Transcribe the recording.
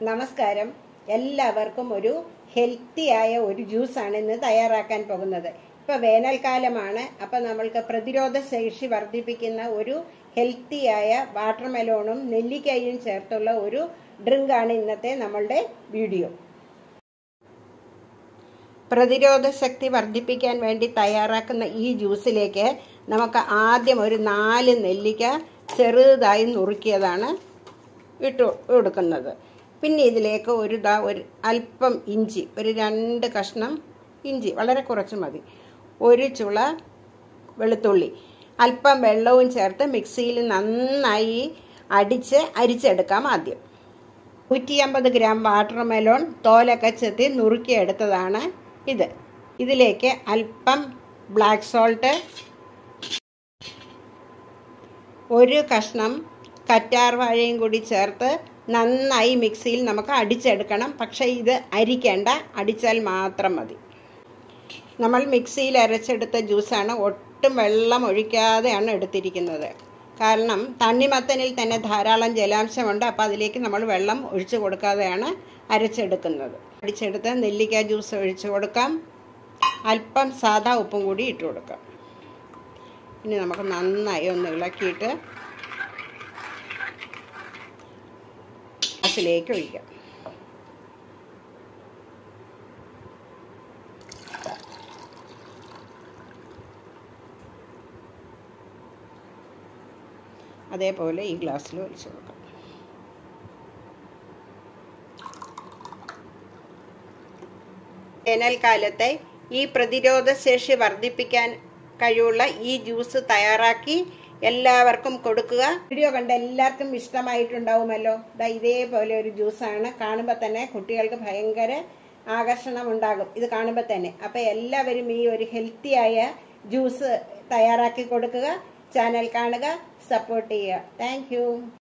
നമസ്കാരം. എല്ലാവർക്കും ഒരു ഹെൽത്തി ആയ ഒരു ജ്യൂസാണ് ഇന്ന് തയ്യാറാക്കാൻ പോകുന്നത്. ഇപ്പൊ വേനൽക്കാലമാണ്. അപ്പൊ നമ്മൾക്ക് പ്രതിരോധ ശേഷി വർദ്ധിപ്പിക്കുന്ന ഒരു ഹെൽത്തി ഹെൽത്തിയായ വാട്ടർമെലോണും നെല്ലിക്കയും ചേർത്തുള്ള ഒരു ഡ്രിങ്കാണ് ഇന്നത്തെ നമ്മളുടെ വീഡിയോ പ്രതിരോധ ശക്തി വർദ്ധിപ്പിക്കാൻ വേണ്ടി തയ്യാറാക്കുന്ന ഈ ജ്യൂസിലേക്ക് നമുക്ക് ആദ്യം ഒരു നാല് നെല്ലിക്ക ചെറുതായി നുറുക്കിയതാണ് ഇട്ട് കൊടുക്കുന്നത്. പിന്നെ ഇതിലേക്ക് ഒരു ദാ ഒരു അല്പം ഇഞ്ചി ഒരു രണ്ട് കഷ്ണം ഇഞ്ചി വളരെ കുറച്ച് മതി. ഒരു ചുള വെളുത്തുള്ളി. അല്പം വെള്ളവും ചേർത്ത് മിക്സിയിൽ നന്നായി അടിച്ച് അരിച്ചെടുക്കാം ആദ്യം. നൂറ്റി അമ്പത് ഗ്രാം വാട്ടർ മെലോൺ തോലൊക്കെ ചെത്തി നുറുക്കിയെടുത്തതാണ് ഇത്. ഇതിലേക്ക് അല്പം ബ്ലാക്ക് സോൾട്ട് ഒരു കഷ്ണം കറ്റാർ വാഴയും കൂടി ചേർത്ത് നന്നായി മിക്സിയിൽ നമുക്ക് അടിച്ചെടുക്കണം. പക്ഷേ ഇത് അരിക്കേണ്ട. അടിച്ചാൽ മാത്രം മതി. നമ്മൾ മിക്സിയിൽ അരച്ചെടുത്ത ജ്യൂസാണ് ഒട്ടും വെള്ളം ഒഴിക്കാതെയാണ് എടുത്തിരിക്കുന്നത്. കാരണം തണ്ണിമത്തനിൽ തന്നെ ധാരാളം ജലാംശമുണ്ട്. അപ്പോൾ അതിലേക്ക് നമ്മൾ വെള്ളം ഒഴിച്ചു കൊടുക്കാതെയാണ് അരച്ചെടുക്കുന്നത്. അടിച്ചെടുത്ത് നെല്ലിക്ക ജ്യൂസ് ഒഴിച്ചു കൊടുക്കാം. അല്പം സാദാ ഉപ്പും കൂടി ഇട്ട് കൊടുക്കാം. ഇനി നമുക്ക് നന്നായി ഒന്ന് ഇളക്കിയിട്ട് ഗ്ലാസ്സിലേക്ക് ഒഴിക്കാം. അതേപോലെ ഈ ഗ്ലാസ്സിൽ ഒഴിച്ചു കൊടുക്കാം. വേനൽക്കാലത്തെ ഈ പ്രതിരോധശേഷി വർദ്ധിപ്പിക്കാൻ കഴിവുള്ള ഈ ജ്യൂസ് തയ്യാറാക്കി എല്ലാവർക്കും കൊടുക്കുക. വീഡിയോ കണ്ട എല്ലാവർക്കും ഇഷ്ടമായിട്ടുണ്ടാവുമല്ലോ. ദാ ഇതേപോലെ ഒരു ജ്യൂസാണ്. കാണുമ്പോൾ തന്നെ കുട്ടികൾക്ക് ഭയങ്കര ആകർഷണം ഉണ്ടാകും ഇത് കാണുമ്പോൾ തന്നെ. അപ്പോൾ എല്ലാവരും ഈ ഒരു ഹെൽത്തിയായ ജ്യൂസ് തയ്യാറാക്കി കൊടുക്കുക. ചാനൽ കാണുക. സപ്പോർട്ട് ചെയ്യുക. താങ്ക്